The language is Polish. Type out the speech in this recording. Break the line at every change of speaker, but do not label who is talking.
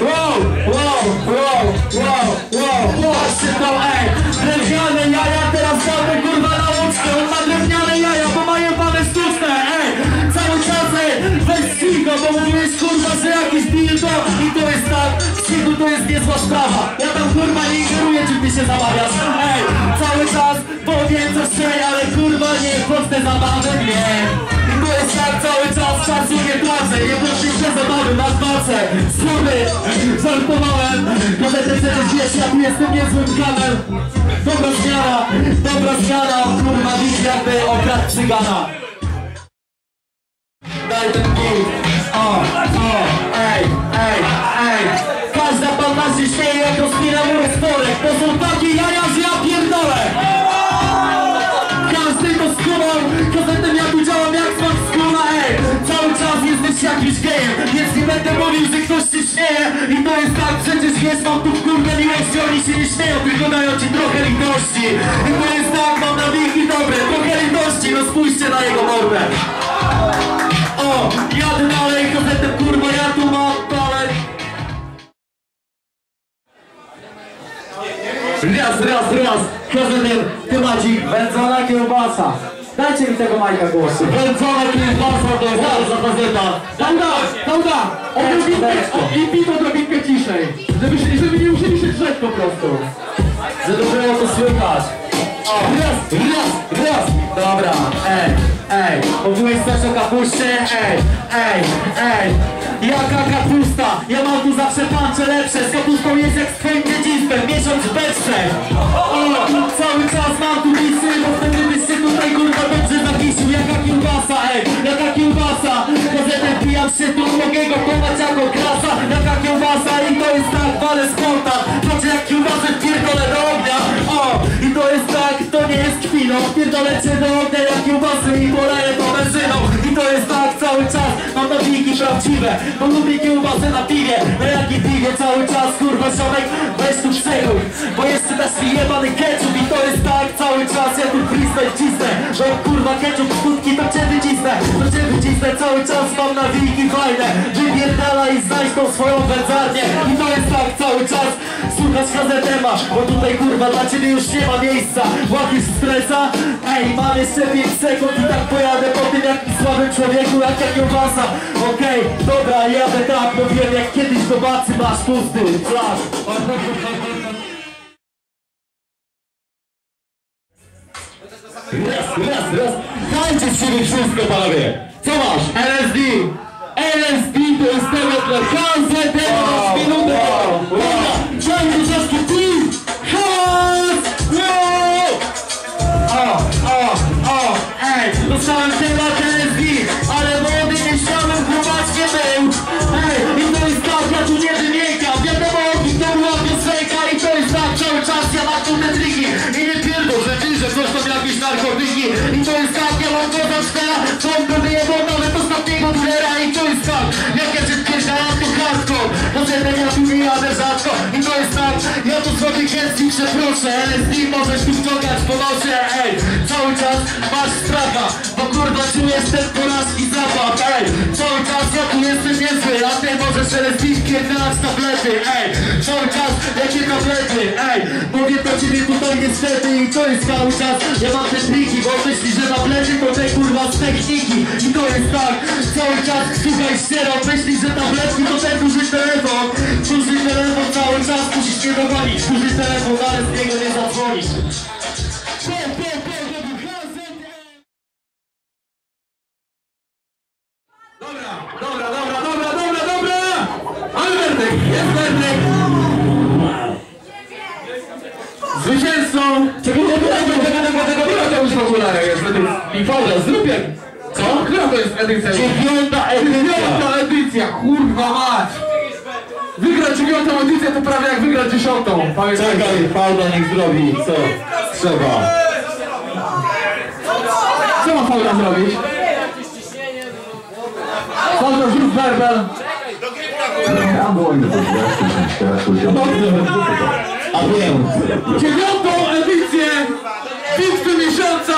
Wow, wow, wow, wow, wow, patrzcie to, ej, drewniane jaja, teraz mamy kurwa na on ma drewniane jaja, bo mają pane sztuczne, ej, cały czas, ej, weź cicho, bo kurwa, że jakiś dildo i to jest tak, cichu to jest niezła sprawa, ja tam kurwa nie ingeruję, czy ty się zamawiasz, ej, cały czas, bo wiem co szczerze, ale kurwa nie wchodź te zabawy, nie, to tak cały czas, czasu nie tracę, nie proszę zabawy na dworce, słowy, żartowałem, ty przecież wiesz, ja tu jestem niezłym kamer, dobra zmiana, dobra zmiana, kurwa, widz jakby okradł cygana. Daj ten beat, jesteś jakimś gejem, więc nie będę mówił, że ktoś się śmieje. I to jest tak, przecież wiesz, mam tu w kurde miłości, oni się nie śmieją, tylko dają ci trochę litości. I to jest tak, mam na wieki dobre, trochę litości, no spójrzcie na jego mordę. O, jadę dalej, kazetem kurwa, ja tu mam dalej Raz, raz, raz, kazetem, temacik, wędzona kiełbasa Dajcie mi tego Majka głosu. Wędzona kiełbasa to jest bardzo gazeta.
Dauda, Dauda, odrobinkę, i pij odrobinkę ciszej, żeby, się- żeby nie musieli się drzeć po prostu.
Że dopiero to słychać. O, raz, raz, raz. Dobra, ej, ej. Mówiłeś coś o kapuście? Ej, ej, ej. Jaka kapusta? Ja mam tu zawsze pancze lepsze. Z kapustą jest jak z twoim dziedzictwem. Miesiąc w beczce. O, cały czas mam tu lisy, bo wale spontan. Patrzę jak kiełbasę do ognia. O, i to jest tak, to nie jest kpino. Pierdolę cię do ognia jak kiełbasy i poleję to benzyną. I to jest tak cały czas, mam nawiki prawdziwe. Bo lubię kiełbasę na piwie. Na jakie piwie cały czas, kurwa ziomek, weź tu przechuj. Bo jeszcze dasz mi jebany ketchup i to jest tak cały czas, ja tu freestyle cisnę. Bo kurwa ketchup skutki to cię wycisnę. To cię wycisnę cały czas, mam nawiki fajne. Wypierdala i znajdź tą swoją wędzarnię. I to jest tak cały czas, słuchać gazetę masz. Bo tutaj kurwa dla ciebie już nie ma miejsca. Łapisz stresa? Ej, mam jeszcze 5 sekund i tak pojadę po tym jak słabym człowieku, jak jak kiełbasa. Okej, dobra, jadę tak, bo wiem jak kiedyś do bacy masz pusty flash. Raz, raz, raz. Tańczyć się wszystko, panowie. Co masz? LSD. LSD to jest temat dla temat na minutę. Dobra, ciągnij czaszki, ty. Hans! Wow! O, o, o, ej, dostałem temat LSD, ale młody nie chciałem chłopacznie był. Ej, i to jest tak, ja tu nie wymieniam, wiadomo o kim to była piosenka i to jest tak cały czas, ja mam tu te triki i nie pierdol, że ty, że coś tam jakieś narkotyki i to jest tak, ja mam go za cztera, ciągle wyjebał jadę rzadko i to jest tak, ja tu zrobię chętnie przeproszę, LSD możesz tu wciągać po nosie, ej, cały czas masz stracha, bo kurwa czujesz ten porażki zapach, ej, cały czas ja tu jestem niezły, a ty możesz LSD wpierdalać tablety, ej, cały czas jakie tablety, ej, mówię do ciebie tutaj niestety i to jest cały czas, ja mam te triki, bo myślisz, że tablety to te kurwa z techniki. I to jest tak, cały czas słuchaj ścierą, myślisz, że tabletki nie dogonić, duży telefon, ale z niego nie Hansen,
Dobra, dobra, dobra, dobra, dobra, dobra! Albertek, jest Bertek! Zwycięzcą! Czego nie było tego, tego, tego, tego, która to już w okularach jest? Mifolda, zrób jak... Co? Która to jest edycja?
Dziewiąta edycja!
Dziewiąta edycja, kurwa mać! Jak wygrać dziesiątą. Pamiętajcie.
Czekaj, Fauda niech zrobi, co trzeba.
Co ma Paula zrobić? Paula, rzuć werbel.
Ja
A wiem.
Dziewiątą edycję Bitwy Miesiąca